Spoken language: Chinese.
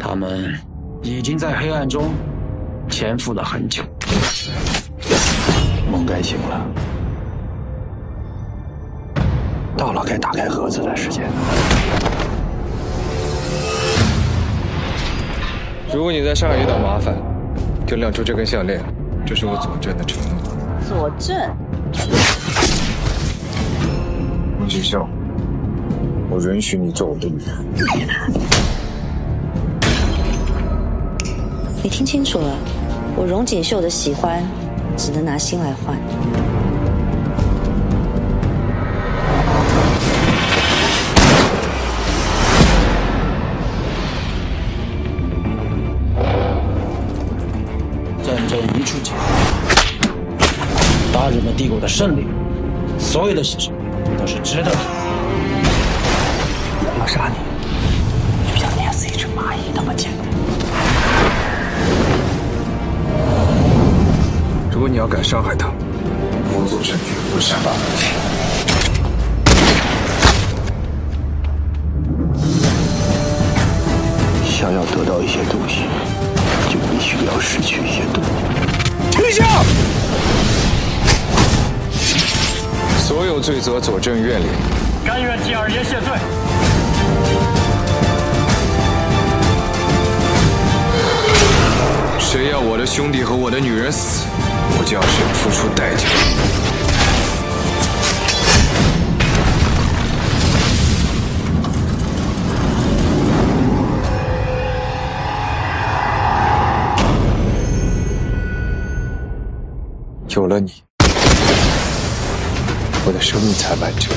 他们已经在黑暗中潜伏了很久。梦该醒了，到了该打开盒子的时间。如果你在上海遇到麻烦，就亮出这根项链，这是我佐证的承诺。佐证？孟锦绣，我允许你做我的女人。你听清楚了，我荣锦绣的喜欢，只能拿心来换。战争一触即发，大日本帝国的胜利，所有的牺牲都是值得的。我要杀你，你要敢伤害他，我佐证绝不善罢而弃。想要得到一些东西，就必须要失去一些东西。停下！所有罪责佐证院里。甘愿替二爷谢罪。谁要我的兄弟和我的女人死，我就要谁付出代价。有了你，我的生命才完整。